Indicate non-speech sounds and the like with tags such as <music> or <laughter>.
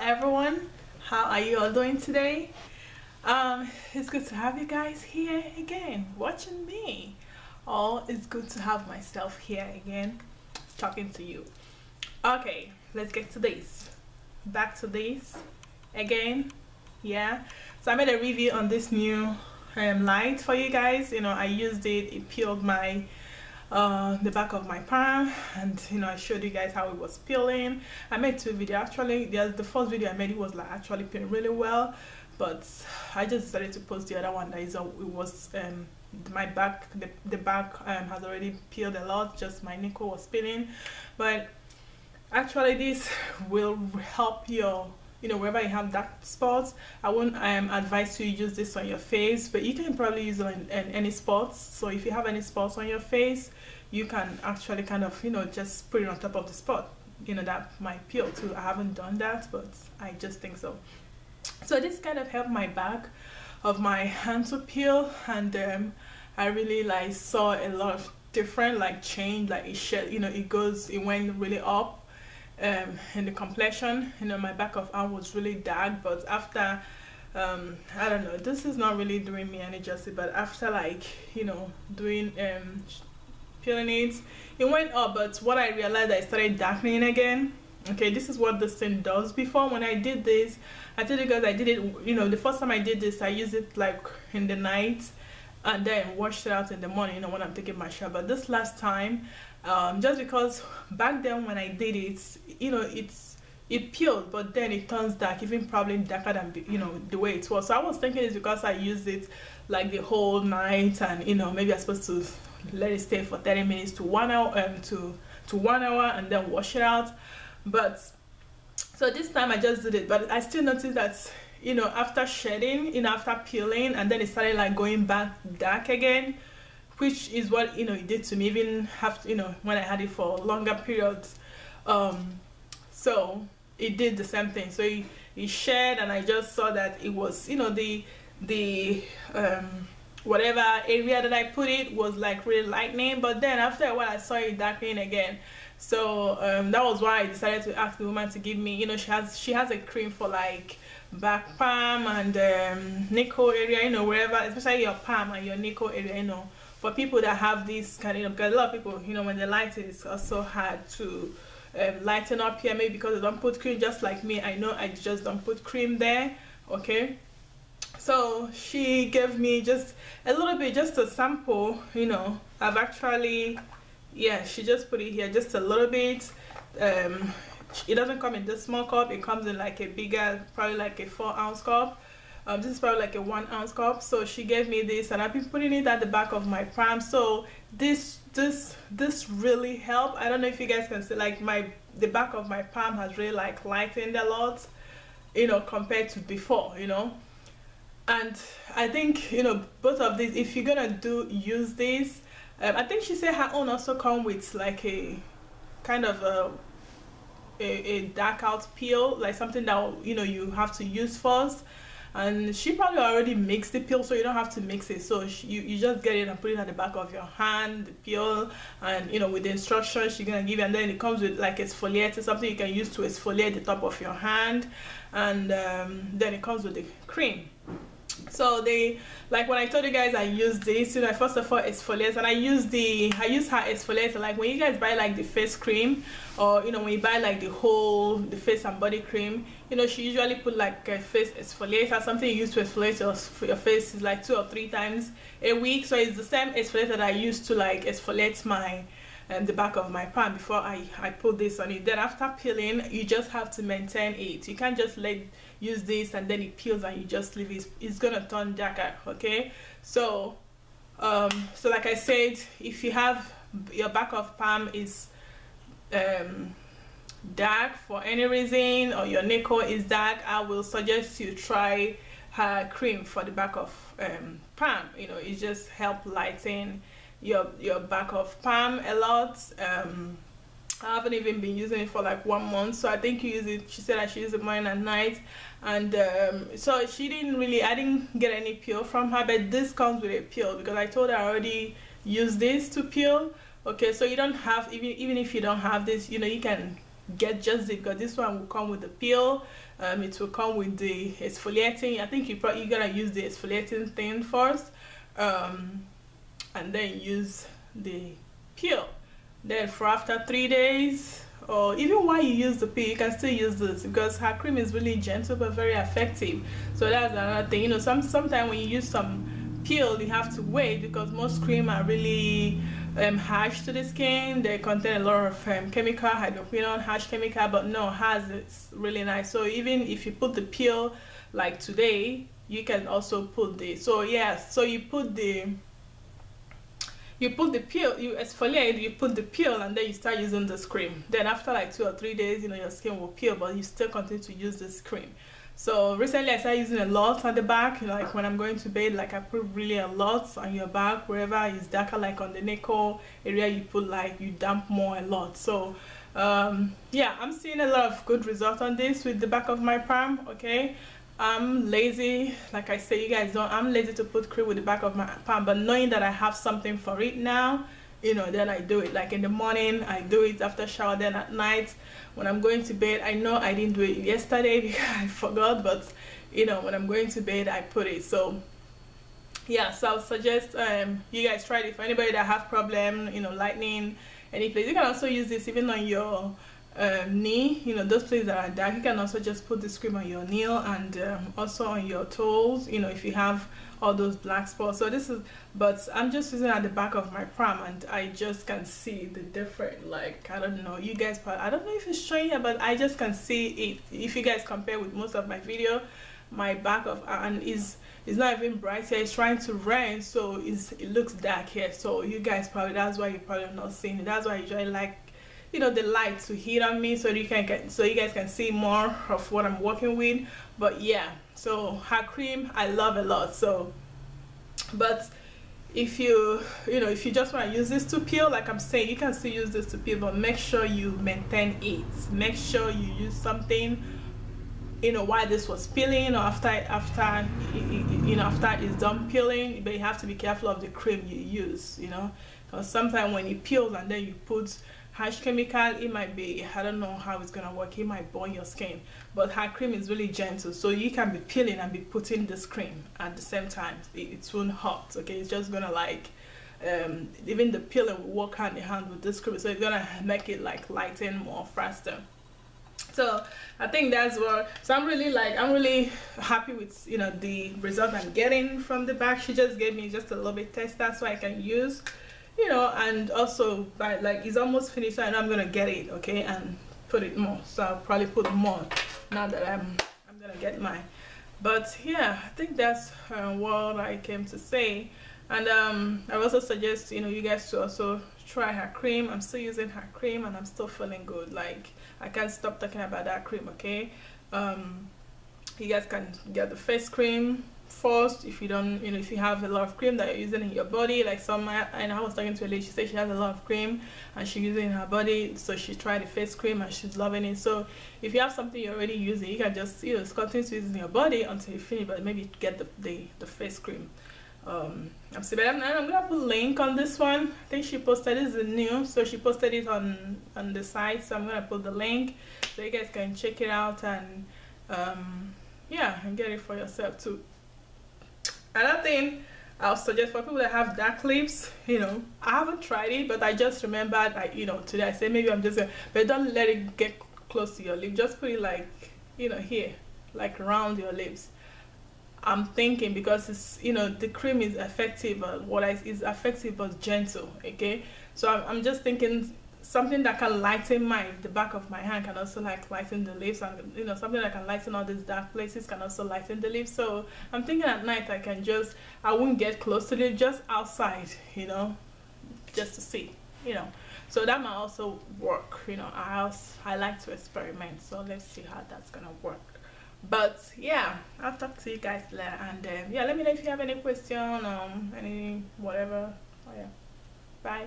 everyone. How are you all doing today? Um it's good to have you guys here again watching me. Oh it's good to have myself here again talking to you. Okay let's get to this. Back to this again yeah. So i made a review on this new um, light for you guys. You know i used it it peeled my uh, the back of my palm and you know I showed you guys how it was peeling. I made two videos actually. The, the first video I made it was like actually peeling really well but I just decided to post the other one that is a, it was um, my back the, the back um, has already peeled a lot just my nickel was peeling. But actually this will help your you know wherever you have dark spots i won't um, advise to use this on your face but you can probably use it on, on any spots so if you have any spots on your face you can actually kind of you know just put it on top of the spot. You know that might peel too. I haven't done that but i just think so. So this kind of helped my back of my hand to peel and um, i really like saw a lot of different like change like it shed you know it goes it went really up um, in the complexion you know my back of arm was really dark but after um, I don't know this is not really doing me any justice but after like you know doing um, peeling it it went up but what I realized I started darkening again. Okay this is what this thing does. Before when I did this I told you guys I did it you know the first time I did this I used it like in the night and then washed it out in the morning you know when I'm taking my shower. But this last time um, just because back then when I did it you know it's it peeled but then it turns dark even probably darker than you know the way it was. So I was thinking it's because I used it like the whole night and you know maybe I'm supposed to let it stay for 30 minutes to one hour um, to to one hour and then wash it out. But so this time I just did it but I still noticed that you know after shedding you know after peeling and then it started like going back dark again which is what you know it did to me even have you know when I had it for longer periods. Um so it did the same thing. So it, it shed and I just saw that it was you know the the um whatever area that I put it was like really lightening but then after a while I saw it darkening again. So um, that was why I decided to ask the woman to give me you know she has she has a cream for like back palm and um, nickel area you know wherever especially your palm and your nickel area you know. For people that have this kind of because a lot of people you know when they light it it's also hard to um, lighten up here. Maybe because they don't put cream just like me I know I just don't put cream there okay so she gave me just a little bit just a sample you know I've actually yeah she just put it here just a little bit. Um, it doesn't come in this small cup. It comes in like a bigger probably like a four ounce cup. Um, this is probably like a one ounce cup. So she gave me this and I've been putting it at the back of my palm so this this this really helped. I don't know if you guys can see like my the back of my palm has really like lightened a lot you know compared to before you know and I think you know both of these if you're gonna do use this um, I think she said her own also come with like a kind of a, a, a dark out peel like something that you know you have to use first. And she probably already mixed the peel so you don't have to mix it. So she, you, you just get it and put it at the back of your hand the peel and you know with the instructions she's gonna give you. And then it comes with like exfoliator something you can use to exfoliate the top of your hand. And um, then it comes with the cream so they like when i told you guys i use this you know first of all exfoliate and i use the i use her exfoliator like when you guys buy like the face cream or you know when you buy like the whole the face and body cream you know she usually put like a face exfoliator something you use to exfoliate your, your face is like two or three times a week. So it's the same exfoliator that i use to like exfoliate my um, the back of my palm before I, I put this on it. Then after peeling you just have to maintain it. You can't just let use this and then it peels and you just leave it. It's gonna turn darker okay? So um so like i said if you have your back of palm is um dark for any reason or your nickel is dark i will suggest you try her cream for the back of um, palm you know it just help lighten your your back of palm a lot. Um, I haven't even been using it for like one month so I think you use it she said I should use it and night. And um, so she didn't really I didn't get any peel from her but this comes with a peel because I told her I already used this to peel. Okay so you don't have even even if you don't have this you know you can get just it because this one will come with the peel. Um, it will come with the exfoliating. I think you probably you gotta use the exfoliating thing first. Um, and then use the peel then for after three days or even while you use the peel you can still use this because her cream is really gentle but very effective. So that's another thing. You know some sometimes when you use some peel you have to wait because most cream are really um, harsh to the skin. They contain a lot of um, chemical hydroquinone harsh chemical but no has it's really nice. So even if you put the peel like today you can also put the so yeah so you put the you put the peel you exfoliate you put the peel and then you start using this cream. Then after like two or three days you know your skin will peel but you still continue to use this cream. So recently I started using a lot on the back you know, like when I'm going to bed like I put really a lot on your back wherever it's darker like on the neck area you put like you dump more a lot. So um, yeah I'm seeing a lot of good results on this with the back of my palm okay I'm lazy like I say you guys don't I'm lazy to put cream with the back of my palm but knowing that I have something for it now you know then I do it. Like in the morning I do it after shower then at night when I'm going to bed I know I didn't do it yesterday <laughs> because I forgot but you know when I'm going to bed I put it. So yeah so I suggest um, you guys try it. For anybody that have problem you know lightning any place you can also use this even on your um, knee you know those places that are dark. You can also just put the cream on your nail and um, also on your toes you know if you have all those black spots. So this is but I'm just using at the back of my palm and I just can see the different like I don't know you guys probably I don't know if it's showing here but I just can see it. If you guys compare with most of my video my back of and is it's not even bright here it's trying to rain so it's, it looks dark here. So you guys probably that's why you probably not seeing it. That's why I usually like you know the light to hit on me so you can get so you guys can see more of what I'm working with. But yeah so her cream I love a lot. So but if you you know if you just want to use this to peel like I'm saying you can still use this to peel but make sure you maintain it. Make sure you use something you know while this was peeling or after after you know after it's done peeling but you have to be careful of the cream you use you know? Because sometimes when it peels and then you put harsh chemical it might be i don't know how it's gonna work it might burn your skin but her cream is really gentle so you can be peeling and be putting this cream at the same time. It, it won't hurt okay? It's just gonna like um, even the peeling will work hand in hand with this cream so it's gonna make it like lighten more faster. So i think that's what so i'm really like i'm really happy with you know the result i'm getting from the back she just gave me just a little bit test that's why i can use you know and also by like it's almost finished so I know I'm gonna get it okay and put it more. So I'll probably put more now that I'm I'm gonna get mine. But yeah I think that's uh, what I came to say. And um, I also suggest you know you guys to also try her cream. I'm still using her cream and I'm still feeling good. Like I can't stop talking about that cream okay? Um, you guys can get the face cream first if you don't you know if you have a lot of cream that you're using in your body like some and I was talking to a lady she said she has a lot of cream and she's using in her body so she tried the face cream and she's loving it. So if you have something you're already using you can just you know continue to use in your body until you finish but maybe get the the, the face cream. Um I'm still I'm gonna put a link on this one. I think she posted this is new so she posted it on on the site so I'm gonna put the link so you guys can check it out and um yeah and get it for yourself too another thing I'll suggest for people that have dark lips, you know, I haven't tried it, but I just remembered, like, you know, today I said maybe I'm just, but don't let it get close to your lip. Just put it like, you know, here, like around your lips. I'm thinking because it's, you know, the cream is effective, but what I, is effective but gentle, okay? So I'm, I'm just thinking something that can lighten my the back of my hand can also like lighten the leaves and you know something that can lighten all these dark places can also lighten the leaves. So i'm thinking at night i can just i won't get close to it just outside you know just to see you know. So that might also work you know. I also, i like to experiment so let's see how that's gonna work. But yeah i'll talk to you guys later and yeah let me know if you have any question um any whatever. Oh, yeah. Bye